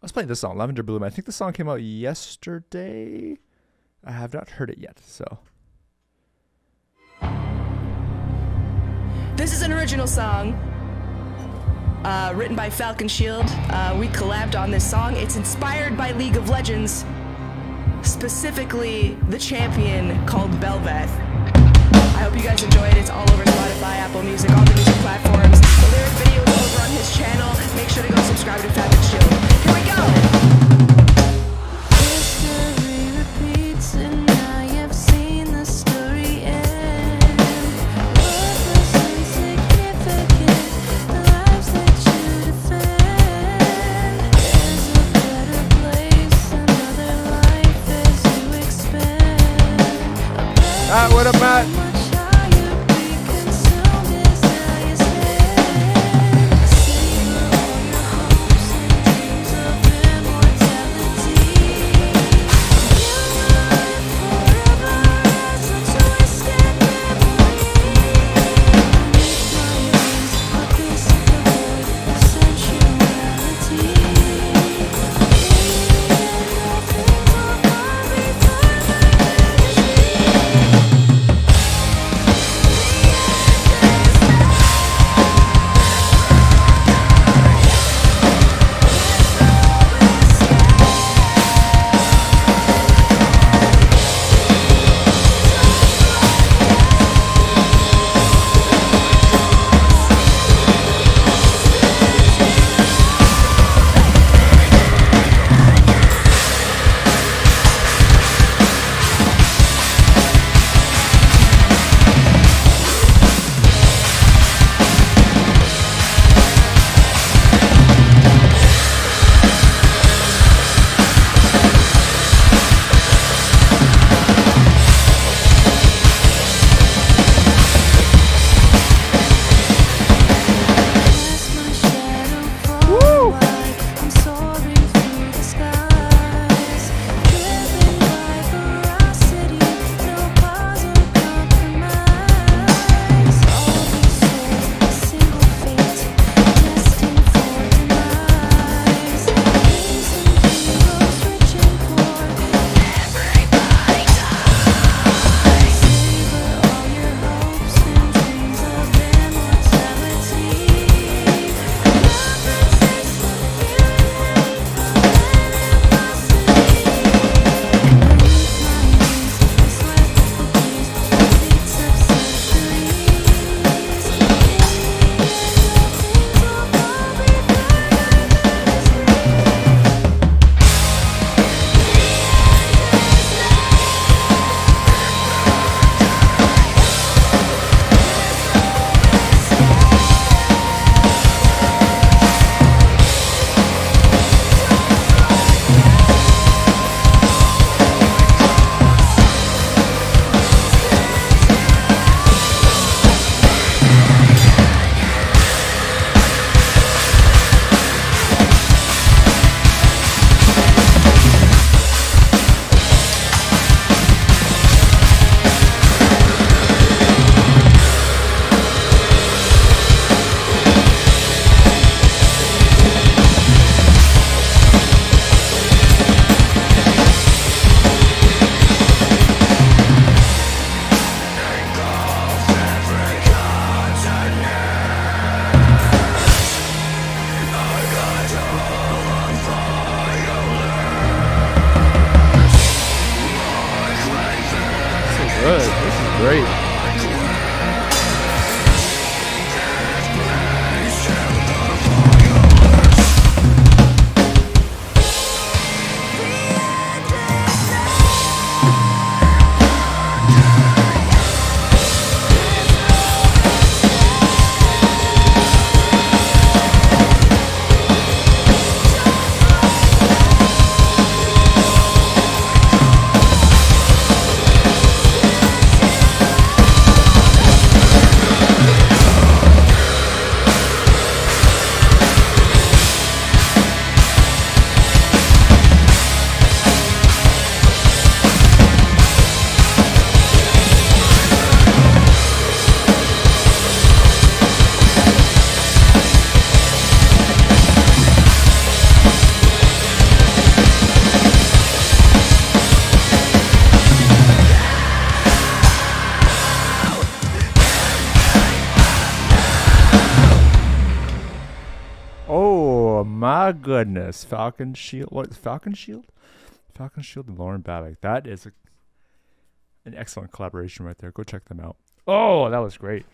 I was playing this song, Lavender Bloom. I think the song came out yesterday. I have not heard it yet, so. This is an original song uh, written by Falconshield. Uh, we collabed on this song. It's inspired by League of Legends, specifically the champion called Bel'Veth. I hope you guys enjoy it. It's all over Spotify, Apple Music, all the music platforms. The lyric video his channel. Make sure to go subscribe to Falconshield. Here we go. History repeats and I great. Goodness, Falconshield. What Falconshield? Falcon Shield and Lauren Babic. That is a, an excellent collaboration right there. Go check them out. Oh, that was great.